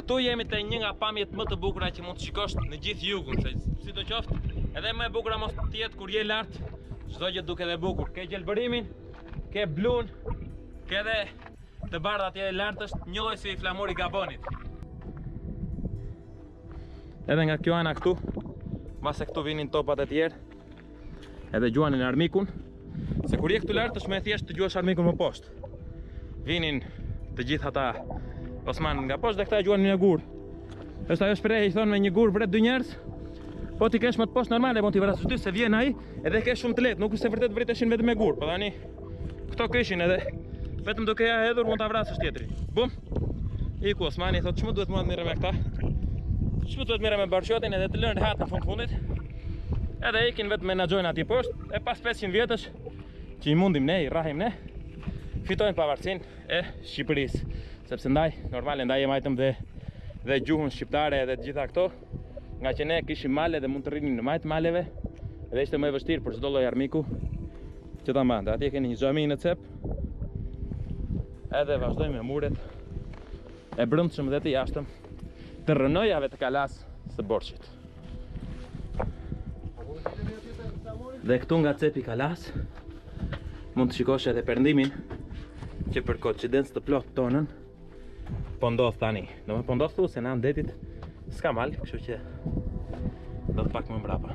Këtu jemi te një nga pamjet më të bukura që mund të shikosh në gjithë jugun, sido që të qoftë, edhe më e bukura mos të jetë kur je lart, çdo gjë duket e bukur. Ke gjelbërimin, ke blun, ke dhe të bardha atje lart është njëlloj si flamuri i Gabonit. Edhe nga kjo ana këtu, mbase këtu vinin topat e tjerë. Edhe gjuanin armikun. Se kur je këtu lart është më e thjeshtë të gjuash armikun më poshtë. Vinin të gjithë ata osmanë nga poshtë dhe këta e gjuanin me gur. Është ajo shprehje thonë me një gur vret dy njerëz. Po t'i kesh më poshtë normal, mund t'i vrasë dy se vjen ai, edhe e ke shumë të lehtë, nuk është se vërtet vriteshin vetëm me gur. Po tani Këto kishin edhe Vetëm duke ia hedhur mund ta vrasë tjetri. Bum. Iku osmani thotë ç'më duhet mua të merrem me këta. Ç'më duhet merrem me borshiotin edhe të lënë rehat në fund fundit. Edhe ikin vetëm menaxhojnë aty poshtë e pas 500 vjetësh që i mundim ne, i rrahim ne. Fitojmë pavarësinë e Shqipërisë, sepse ndaj normal ndaj e mbajtëm dhe dhe gjuhën shqiptare edhe të gjitha këto. Ngaqë ne kishim male dhe mund të rrinim në majë të maleve Dhe ishte më e vështirë për çdo lloj armiku Që ta mbante Atje keni një xhami në cep Edhe vazhdojmë me muret E brendshëm dhe të jashtëm Të rrënojave të kalasë së Borshit Dhe këtu nga cepi i kalasë Mund të shikosh edhe perëndimin Që për koincidencë të plotë tonën Perëndon tani Domethënë perëndon këtu se në anë të detit S'ka mal, kështu që Do jetë pak më mbrapa